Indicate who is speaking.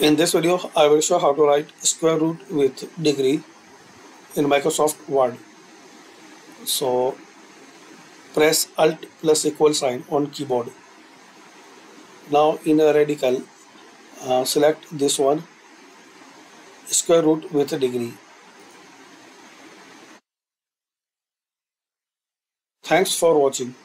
Speaker 1: In this video, I will show how to write square root with degree in Microsoft Word. So press Alt plus equal sign on keyboard. Now in a radical, uh, select this one, square root with a degree. Thanks for watching.